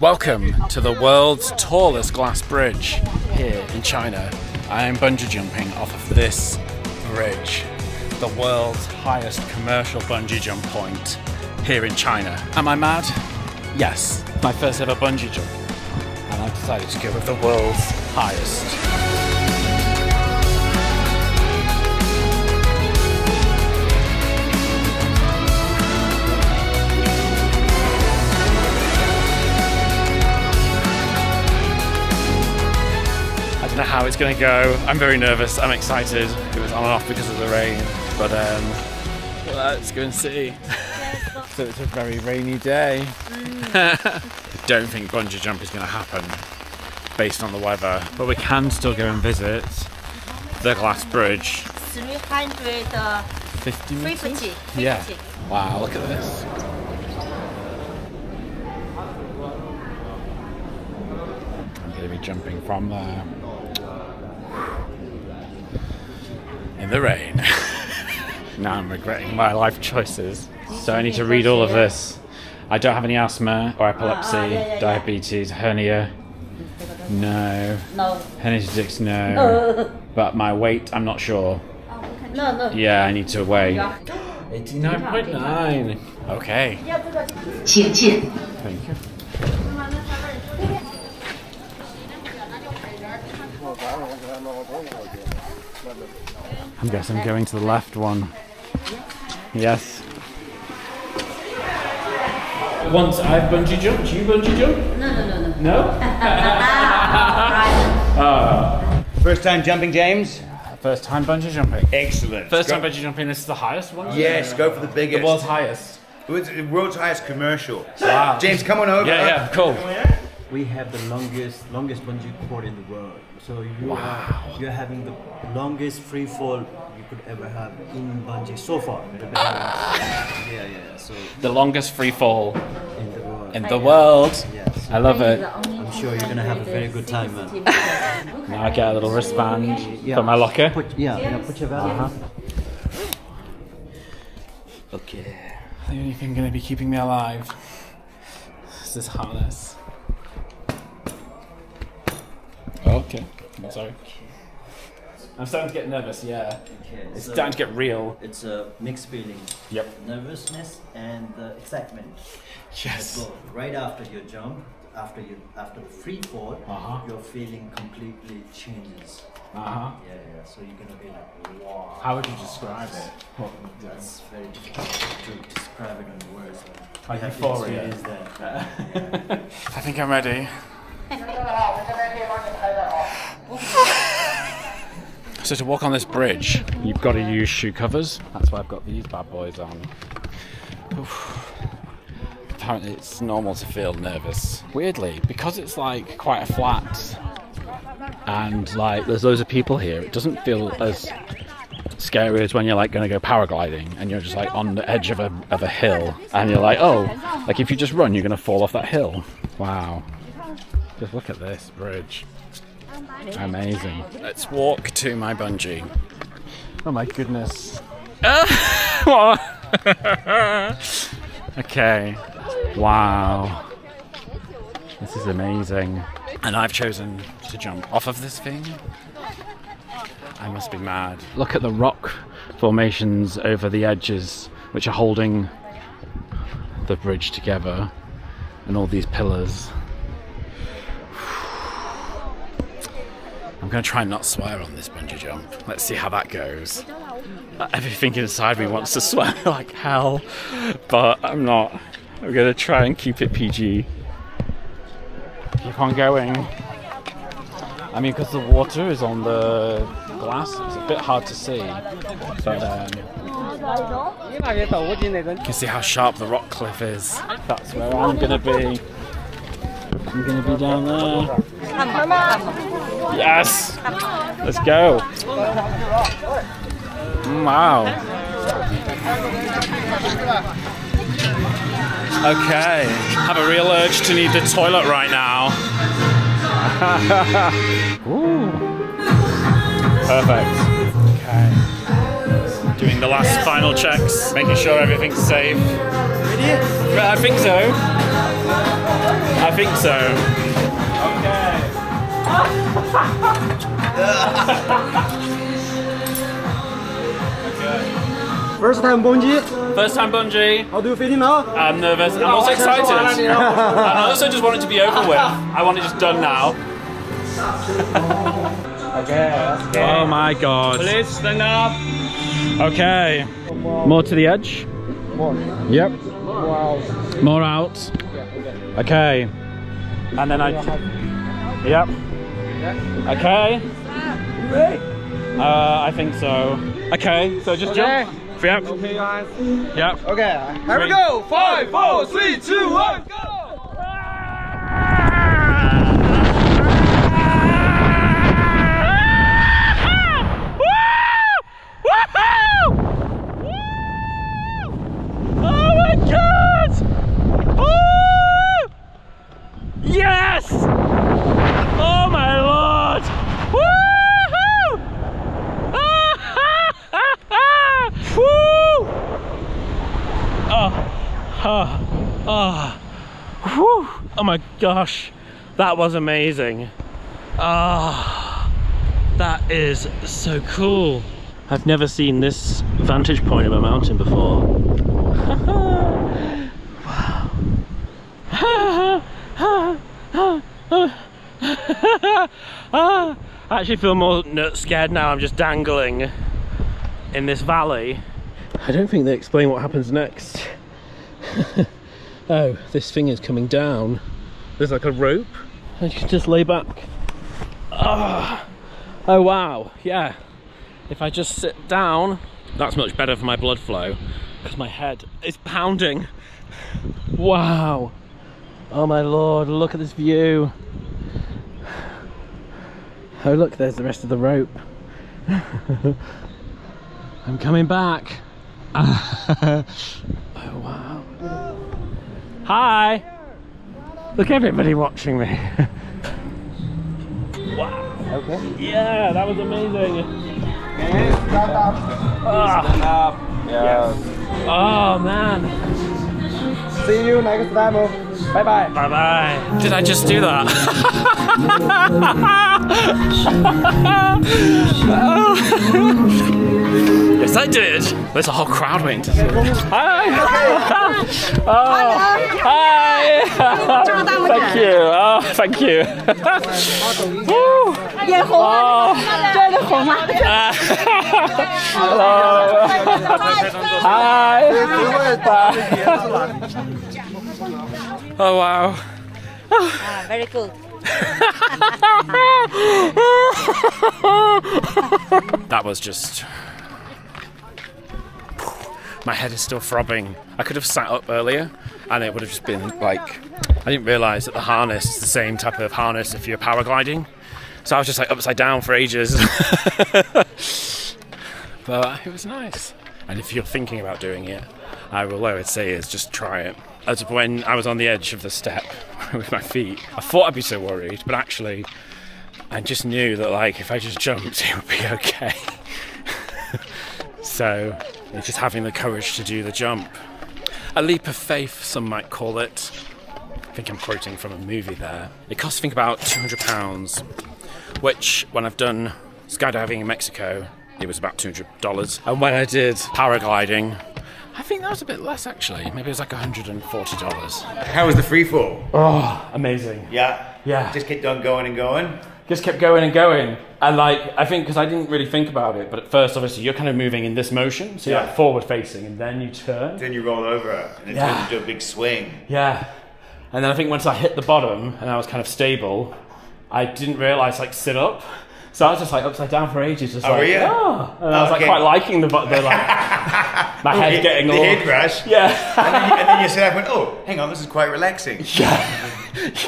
Welcome to the world's tallest glass bridge here in China. I am bungee jumping off of this bridge, the world's highest commercial bungee jump point here in China. Am I mad? Yes, my first ever bungee jump. And I decided to go with the world's highest. How it's going to go. I'm very nervous. I'm excited. It was on and off because of the rain, but um, let's go and see. so it's a very rainy day. I don't think bungee jump is going to happen based on the weather, but we can still go and visit the glass bridge. 300 uh, 50 meters? 50. Yeah. Wow, look at this. I'm going to be jumping from there. In the rain. now I'm regretting my life choices. So I need to read all of this. I don't have any asthma or epilepsy, Ah, yeah, yeah, yeah. diabetes, hernia. No. No, Hernia discs, no. But my weight, I'm not sure. no, no. Yeah, I need to weigh 89.9. Okay. 请进。Thank you. I'm guessing I'm going to the left one. Yes. Once I've bungee jumped, you bungee jump? No, no, no, no. No? Right. Uh, First time jumping, James? First time bungee jumping. Excellent. First Go- time bungee jumping, this is the highest one? Yes, go for the The biggest. world's highest. It's the world's highest commercial. Wow. James, come on over. Yeah, yeah, cool. We have the longest longest bungee cord in the world. So you are you're having the longest free fall you could ever have in bungee so far. yeah, yeah. So The longest free fall in the world. in the world. yes. I love it. I'm sure you're gonna have a very good time, man. Now I get a little wristband for my locker. Put, yeah, yeah, put your value. Uh-huh. Okay. The only thing going to be keeping me alive is this harness. Okay, I'm sorry. I'm starting to get nervous, yeah. Okay. It's so starting to get real. It's a mixed feeling. Yep. Nervousness and uh, excitement. Yes. Go right after your jump, after you after the free fall, Uh-huh. your feeling completely changes. Uh huh. Yeah, yeah. So you're gonna be like, wow. How would you describe it? What It's very difficult to describe it in words. Like, Like you have to euphoria. experience that. I think I'm ready. So to walk on this bridge, you've got to use shoe covers. That's why I've got these bad boys on. Oof. Apparently, it's normal to feel nervous. Weirdly, because it's like quite a flat, and like there's loads of people here, it doesn't feel as scary as when you're like going to go paragliding and you're just like on the edge of a of a hill, and you're like, oh, like if you just run, you're going to fall off that hill. Wow. Just look at this bridge. Amazing. Let's walk to my bungee. Oh my goodness. okay. Wow. This is amazing. And I've chosen to jump off of this thing. I must be mad. Look at the rock formations over the edges, which are holding the bridge together, and all these pillars. I'm going to try and not swear on this bungee jump. Let's see how that goes. Everything inside me wants to swear like hell, but I'm not. I'm going to try and keep it PG. Keep on going. I mean, because the water is on the glass, it's a bit hard to see. But um, you can see how sharp the rock cliff is. That's where I'm going to be. I'm going to be down there. Yes! Let's go. Mm, Wow. Okay. Have a real urge to need the toilet right now. Ooh. Perfect. Okay. Doing the last final checks, making sure everything's safe. I think so. I think so. Okay. First time bungee. First time bungee. How do you feel now? I'm nervous. I'm also excited. and I also just want it to be over with. I want it just done now. okay. Oh my god. Please stand up. Okay. More to the edge. More. Yep. More out. More out. Okay. And then I. Yep. Okay. Uh, I think so. Okay, so just jump. Yep. Okay, guys. Yep. Okay, here we go. Five, four, three, two, one, go. Oh my god! Oh! Yes! Oh my lord! Woohoo! Woo! Oh, oh, oh, Whew. oh my gosh, that was amazing. Ah, that is so cool. I've never seen this vantage point of a mountain before. Wow. I actually feel more scared now. I'm just dangling in this valley. I don't think they explain what happens next. oh, this thing is coming down. There's like a rope, and you can just lay back. Ah. Oh wow, yeah. If I just sit down, that's much better for my blood flow because my head is pounding. Wow. Oh my lord, look at this view. Oh look, there's the rest of the rope. I'm coming back. oh wow. Hi. Look everybody watching me. wow. Okay. Yeah, that was amazing. Ah. Yes. Oh man. See you next time. Bye bye. Bye bye. Did I just do that? Yes, I did. There's a whole crowd waiting to see. Hi. Oh, hi. thank you. Oh, thank you. Woo. Oh. hello. hi. oh wow. Very cool. that was just my head is still throbbing. I could have sat up earlier and it would have just been like. I didn't realise that the harness is the same type of harness if you're paragliding. So I was just like upside down for ages. but it was nice. And if you're thinking about doing it, I will, would say is just try it. As when I was on the edge of the step with my feet, I thought I'd be so worried, but actually, I just knew that like if I just jumped, it would be okay. So it's just having the courage to do the jump. A leap of faith, some might call it. I think I'm quoting from a movie there. It costs, I think, about £200, which when I've done skydiving in Mexico, it was about $200. And when I did paragliding, I think that was a bit less actually. Maybe it was like $140. How was the free fall? Oh, amazing. Yeah. Yeah. Just kept on going and going. Just kept going and going. And like, I think because I didn't really think about it, but at first, obviously, you're kind of moving in this motion, so you're Yeah. like forward facing, and then you turn. Then you roll over and it Yeah. turns into a big swing. Yeah. And then I think once I hit the bottom and I was kind of stable, I didn't realize like sit up. So I was just like upside down for ages, just Oh, like, you? oh. Ah. And I was like Okay. quite liking the, the like, my head getting the all. head rush. Yeah. And then, you, and then you sit up and oh, hang on, this is quite relaxing. yeah.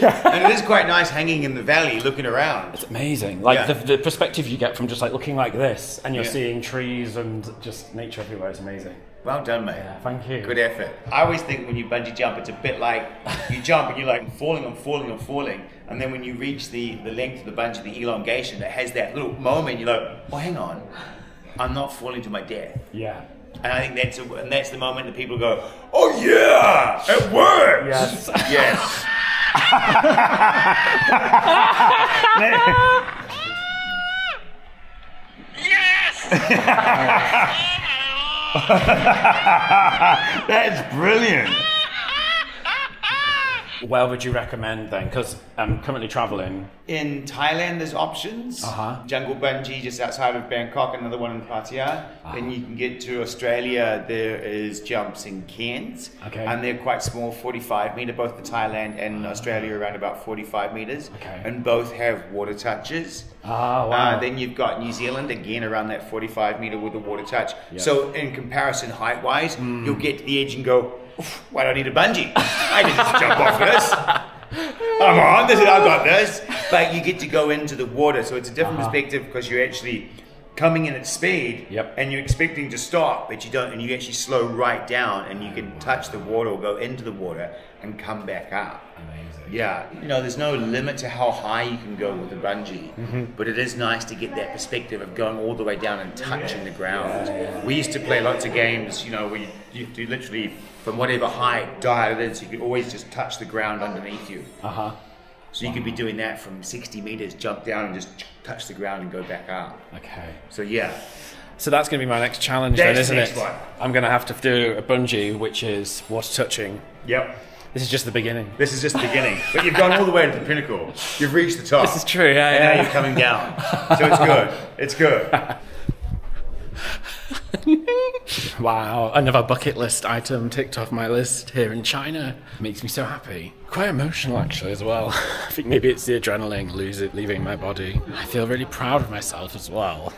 Yeah. And it is quite nice hanging in the valley, looking around. It's amazing. Like Yeah. the, the perspective you get from just like looking like this and you're Yeah. seeing trees and just nature everywhere is amazing. Well done, mate. Yeah, thank you. Good effort. I always think when you bungee jump, it's a bit like you jump and you're like I'm falling, I'm falling, I'm falling, and then when you reach the, the length of the bungee, the elongation, it has that little moment. You're like, oh, hang on, I'm not falling to my death. Yeah. And I think that's a, and that's the moment that people go, "Oh yeah, it works." Yes. Yes. That's brilliant. Where would you recommend then? Because I'm currently traveling. In Thailand, there's options. Uh-huh. Jungle Bungee just outside of Bangkok, another one in Pattaya. Then you can get to Australia. There is jumps in Cairns. Okay. And they're quite small, 45 meter. Both the Thailand and Australia are around about 45 meters. Okay. And both have water touches. Ah, wow. Uh, then you've got New Zealand again around that 45 meter with the water touch. So in comparison, height wise, Hmm. you'll get to the edge and go, "Oof, "Why do I need a bungee? I can just jump off this. I'm on this. I've got this." But you get to go into the water, so it's a different uh-huh. perspective because you're actually coming in at speed, Yep. and you're expecting to stop, but you don't, and you actually slow right down, and you can touch the water or go into the water and come back up. Amazing. Yeah, you know, there's no limit to how high you can go with a bungee, Mm-hmm. but it is nice to get that perspective of going all the way down and touching the ground. We used to play lots of games, you know, where you, you, you literally, from whatever height, dial it in, so you could always just touch the ground underneath you. Uh huh. So you could be doing that from 60 meters, jump down and just touch the ground and go back up. Okay. So yeah, So that's going to be my next challenge, That's then, isn't it? one. I'm going to have to do a bungee, which is water touching. yep. This is just the beginning. This is just the beginning, but you've gone all the way to the pinnacle. You've reached the top. This is true, yeah, And yeah. now you're coming down. So it's good. It's good. Wow, another bucket list item ticked off my list here in China. Makes me so happy. Quite emotional actually as well. I think maybe it's the adrenaline losing, leaving my body. I feel really proud of myself as well.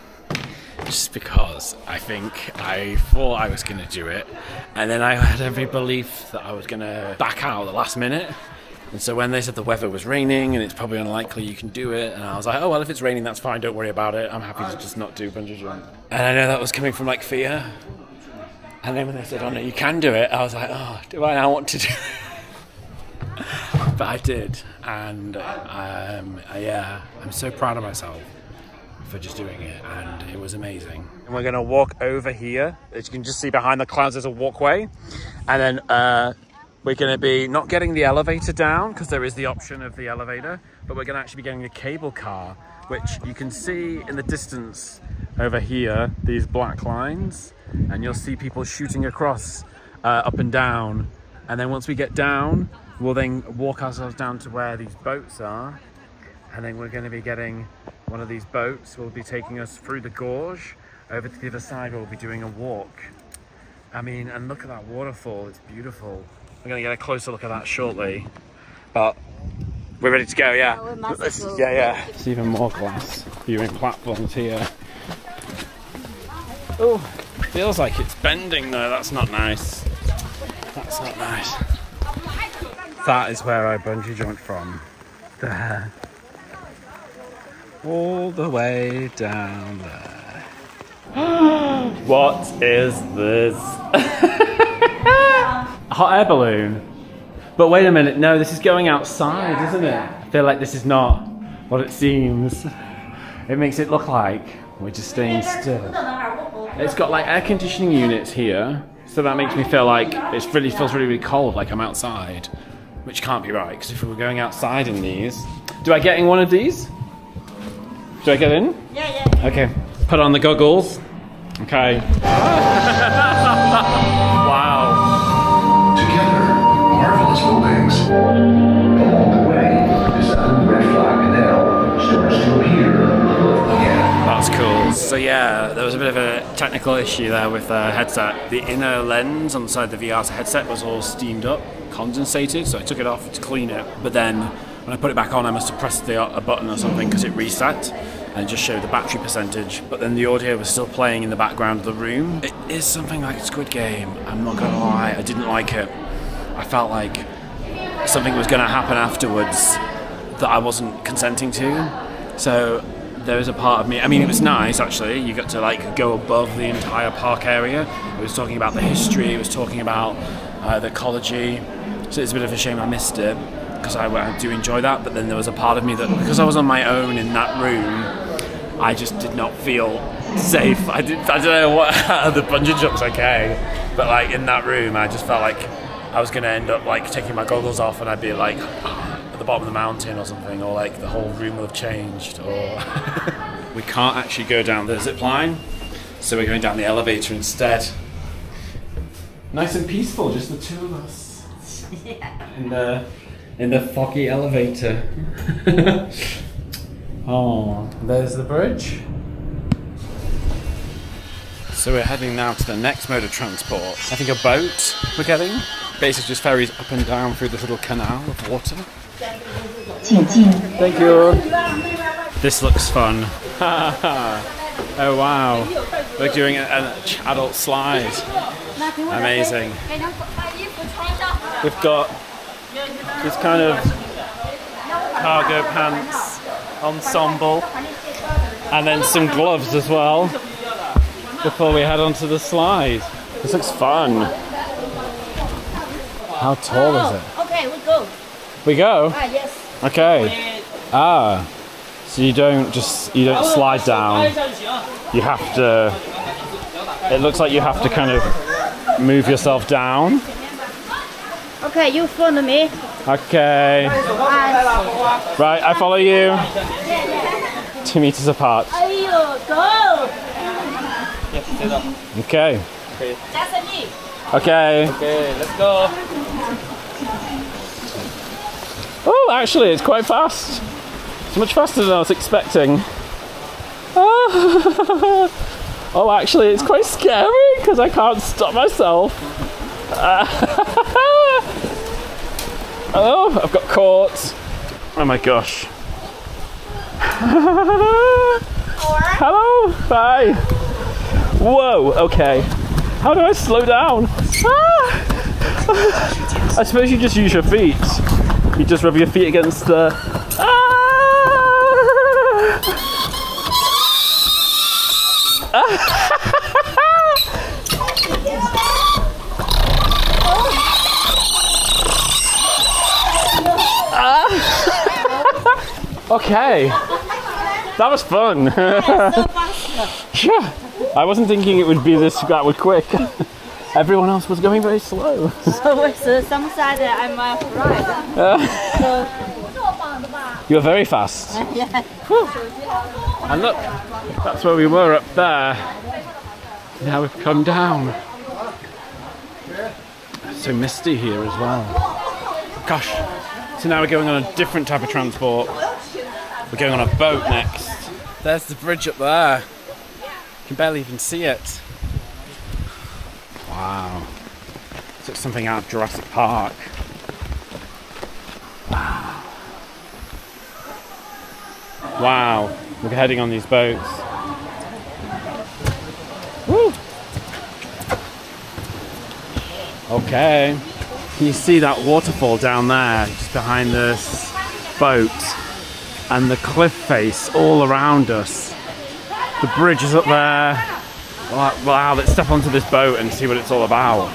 Just because I think I thought I was going to do it, and then I had every belief that I was going to back out at the last minute. And so when they said the weather was raining and it's probably unlikely you can do it, and I was like, oh well, if it's raining, that's fine. Don't worry about it. I'm happy to just not do bungee jump. And I know that was coming from like fear. And then when they said, oh no, you can do it, I was like, oh, do I now want to do but I did, and um, yeah, I'm so proud of myself for just doing it, and it was amazing. And we're gonna walk over here. As you can just see behind the clouds, there's a walkway, and then uh, we're gonna be not getting the elevator down because there is the option of the elevator, but we're gonna actually be getting a cable car, which you can see in the distance over here. These black lines, and you'll see people shooting across uh, up and down. And then once we get down, we'll then walk ourselves down to where these boats are and then we're going to be getting one of these boats will be taking us through the gorge. Over to the other side where we'll be doing a walk. I mean and look at that waterfall it's beautiful. We're going to get a closer look at that shortly but we're ready to go yeah. Yeah, we must Let's- yeah yeah. It's even more glass. Viewing platforms here. Oh feels like it's bending though. That's not nice. That's not nice. That is where i bungee jumped from. There all the way down there. what is this? Hot air balloon. But wait a minute, no, this is going outside, isn't it? I feel like this is not what it seems. It makes it look like we're just staying still. It's got like air conditioning units here, so that makes me feel like it really feels really, really cold, like I'm outside. Which can't be right, because if we were going outside in these. Do I get in one of these? Do I get in? Yeah, yeah. Okay. Put on the goggles. Okay. wow. Together, marvelous buildings. Along the way, the southern Red Flag Canal starts to appear again. That's cool. So yeah, there was a bit of a technical issue there with the headset. The inner lens on the side of the VR headset was all steamed up, condensated, so I took it off to clean it. But then when I put it back on, I must have pressed the, a button or something because it reset and it just showed the battery percentage. But then the audio was still playing in the background of the room. It is something like Squid Game. I'm not gonna lie, I didn't like it. I felt like something was to happen afterwards that I wasn't consenting to. So there was a part of me. I mean, it was nice actually. You got to like go above the entire park area. It was talking about the history. It was talking about uh, the ecology. So it's a bit of a shame I missed it because I, I do enjoy that. But then there was a part of me that because I was on my own in that room, I just did not feel safe. I did. I don't know what the bungee jump's okay, but like in that room, I just felt like I was gonna end up like taking my goggles off, and I'd be like at the bottom of the mountain or something, or like the whole room would have changed. Or we can't actually go down the zip line, so we're going down the elevator instead. Nice and peaceful, just the two of us in the uh, in the foggy elevator. oh, there's the bridge. So we're heading now to the next mode of transport. I think a boat we're getting. Basically just ferries up and down through this little canal of water. Thank you. This looks fun. oh wow. We're doing an, an adult slide. Amazing. We've got this kind of cargo pants ensemble and then some gloves as well before we head onto the slide. This looks fun. How tall is it? Okay, we go. We go? Ah, yes. Okay. Ah. So you don't just you don't slide down. You have to it looks like you have to kind of move yourself down. Okay, you follow me. Okay. Right, I follow you. Two meters apart. 哎呦，go. Okay. That's me. Okay. Okay, let's go. Oh, actually, it's quite fast. It's much faster than I was expecting. Ah. Oh, actually, it's quite scary because I can't stop myself. Oh, I've got caught. Oh my gosh. Hello. Bye. Whoa. Okay. How do I slow down? Ah. I suppose you just use your feet. You just rub your feet against the. Okay. That was fun. yeah. I wasn't thinking it would be this that would quick. Everyone else was going very slow. So it's uh, some side uh, I'm uh, right. You're very fast. yeah. And look, that's where we were up there. Now we've come down. So misty here as well. Gosh. So now we're going on a different type of transport. We're going on a boat next. There's the bridge up there. You can barely even see it. Wow. It's like something out of Jurassic Park. Wow. Wow. We're heading on these boats. Woo! Okay. Can you see that waterfall down there, just behind this boat? and the cliff face all around us. The bridge is up there. Wow, let's step onto this boat and see what it's all about.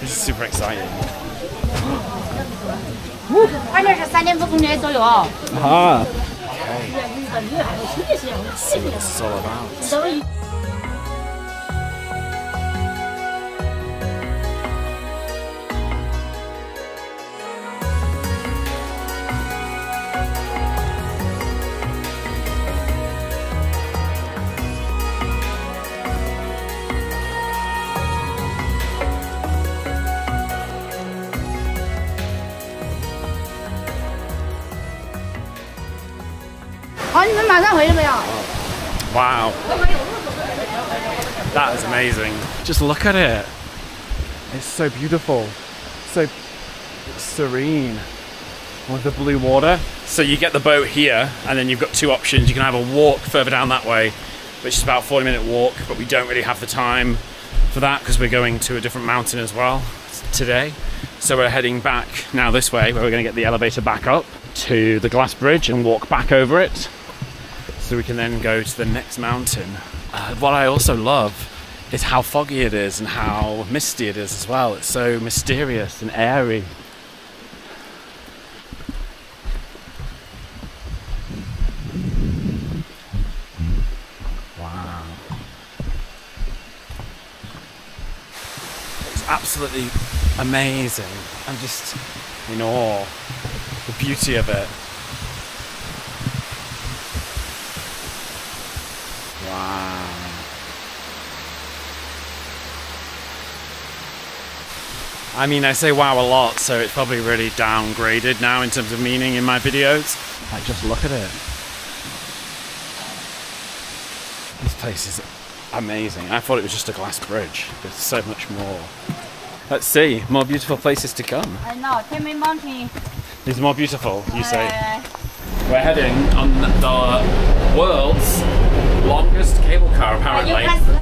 This is super exciting. Ah. Okay. What all about. 好，你们马上回去没有？ Wow. That is amazing. Just look at it. It's so beautiful. So serene. With the blue water. So you get the boat here, and then you've got two options. You can have a walk further down that way, which is about a 40 minute walk, but we don't really have the time for that because we're going to a different mountain as well today. So we're heading back now this way, where we're going to get the elevator back up to the glass bridge and walk back over it so we can then go to the next mountain. Uh, what I also love is how foggy it is and how misty it is as well. It's so mysterious and airy. Wow. It's absolutely amazing. I'm just in awe the beauty of it. Wow. I mean, I say wow a lot, so it's probably really downgraded now in terms of meaning in my videos. Like, just look at it. This place is amazing. I thought it was just a glass bridge. There's so much more. Let's see, more beautiful places to come. I know, Tianmen Mountain. These are more beautiful, you say? Uh, We're heading on the world's longest cable car, apparently.